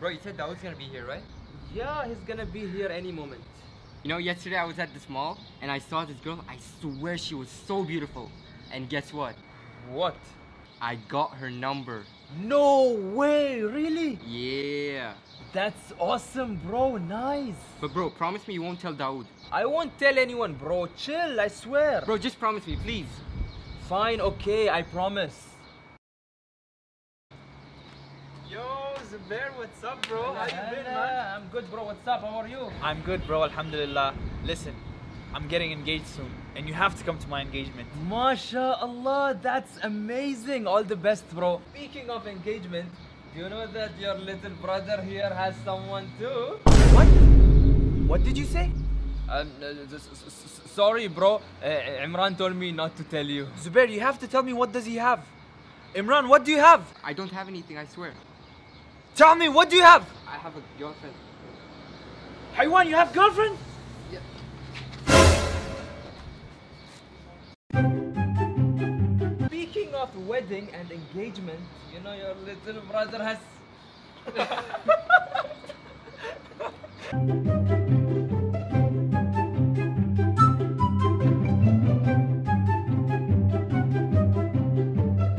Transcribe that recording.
Bro, you said Dawood's gonna be here, right? Yeah, he's gonna be here any moment. You know, yesterday I was at this mall and I saw this girl. I swear she was so beautiful. And guess what? What? I got her number. No way, really? Yeah. That's awesome, bro. Nice. But bro, promise me you won't tell Dawood. I won't tell anyone, bro. Chill, I swear. Bro, just promise me, please. Fine, okay, I promise. Yo, Zubair, what's up, bro? How you been, man? I'm good, bro. What's up? How are you? I'm good, bro. Alhamdulillah. Listen, I'm getting engaged soon, and you have to come to my engagement. MashaAllah, that's amazing. All the best, bro. Speaking of engagement, do you know that your little brother here has someone too? What? What did you say? Um, uh, sorry, bro. Uh, Imran told me not to tell you. Zubair, you have to tell me what does he have. Imran, what do you have? I don't have anything, I swear. Tell me, what do you have? I have a girlfriend. Haywan, you have girlfriend? Speaking of wedding and engagement, you know your little brother has.